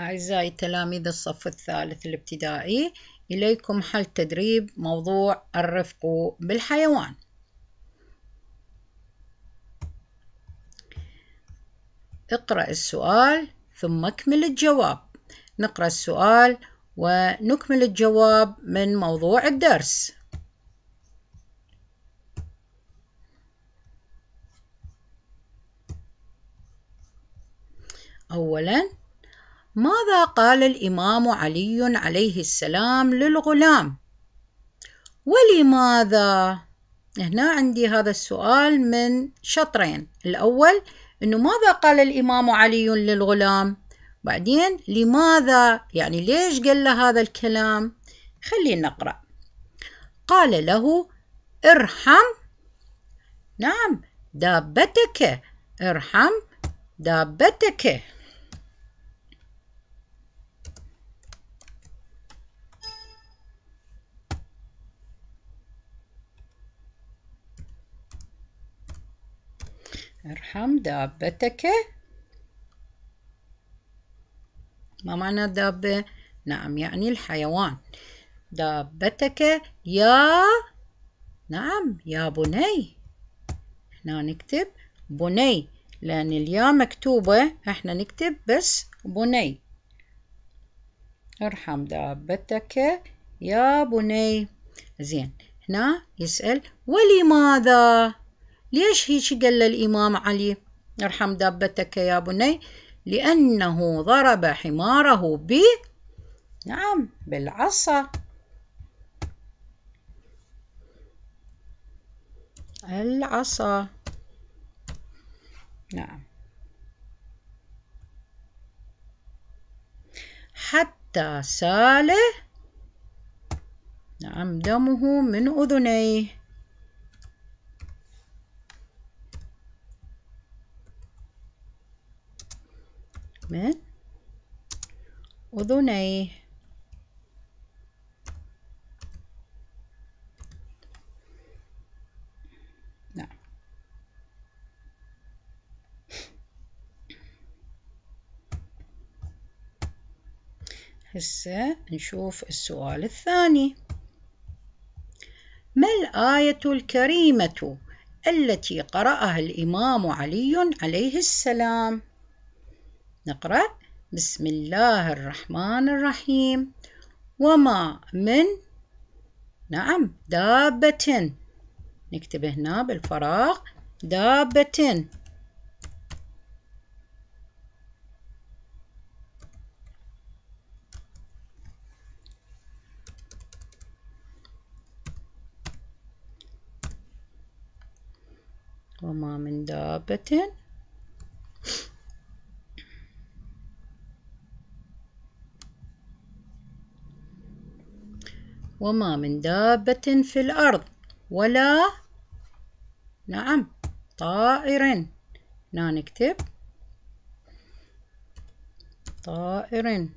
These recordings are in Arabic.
أعزائي تلاميذ الصف الثالث الابتدائي إليكم حل تدريب موضوع الرفق بالحيوان. اقرأ السؤال ثم اكمل الجواب. نقرأ السؤال ونكمل الجواب من موضوع الدرس. أولاً ماذا قال الإمام علي عليه السلام للغلام؟ ولماذا؟ هنا عندي هذا السؤال من شطرين الأول أنه ماذا قال الإمام علي للغلام؟ بعدين لماذا؟ يعني ليش قال له هذا الكلام؟ خلينا نقرأ قال له ارحم نعم دابتك ارحم دابتك ارحم دابتك ما معنى دابة؟ نعم يعني الحيوان دابتك يا نعم يا بني هنا نكتب بني لأن اليا مكتوبة إحنا نكتب بس بني ارحم دابتك يا بني زين هنا يسأل ولماذا ليش هيك قال الإمام علي؟ ارحم دابتك يا بني لأنه ضرب حماره ب نعم بالعصا. العصا. نعم. حتى سال نعم دمه من أذنيه. من أذنيه نعم. هسه نشوف السؤال الثاني. ما الآية الكريمة التي قرأها الإمام علي عليه السلام؟ نقرأ بسم الله الرحمن الرحيم. وما من؟ نعم دابة. نكتب هنا بالفراغ دابة. وما من دابة؟ وما من دابة في الأرض ولا نعم طائر. هنا نكتب. طائر.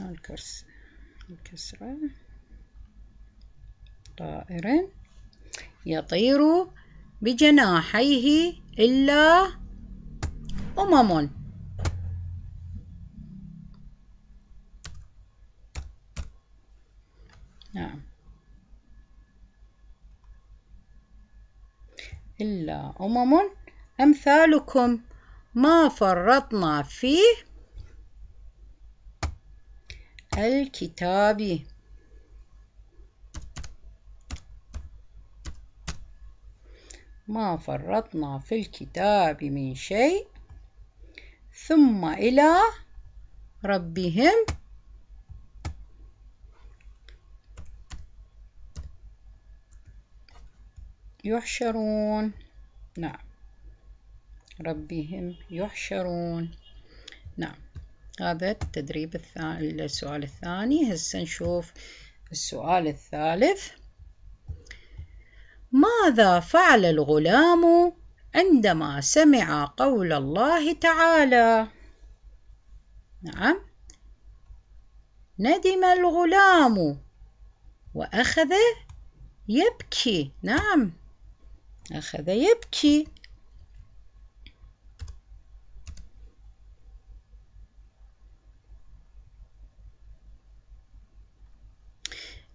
الكرسي الكسرة طائر يطير بجناحيه إلا أمم. نعم. إلا أمم. أمثالكم ما فرطنا فيه. الكتاب. ما فرطنا في الكتاب من شيء ثم إلى ربهم. يحشرون. نعم. ربهم يحشرون. نعم. هذا التدريب الثاني السؤال الثاني. هسه نشوف السؤال الثالث. ماذا فعل الغلام عندما سمع قول الله تعالى؟ نعم. ندم الغلام وأخذ يبكي. نعم. أخذ يبكي.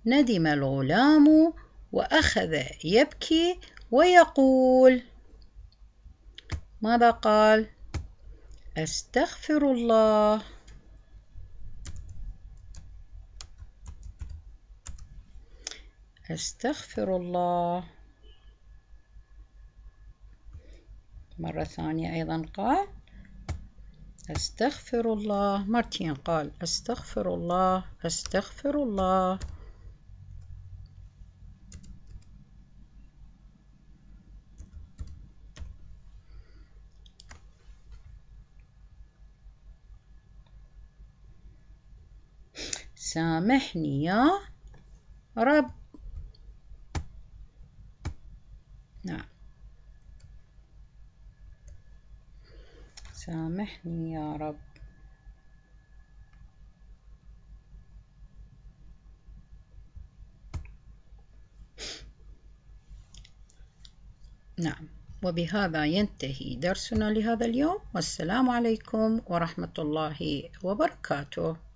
ندم الغلام وأخذ يبكي ويقول ماذا قال؟ أستغفر الله. أستغفر الله. مرة ثانية أيضا قال أستغفر الله. مرتين قال أستغفر الله أستغفر الله. سامحني يا رب. نعم. سامحني يا رب. نعم. وبهذا ينتهي درسنا لهذا اليوم. والسلام عليكم ورحمة الله وبركاته.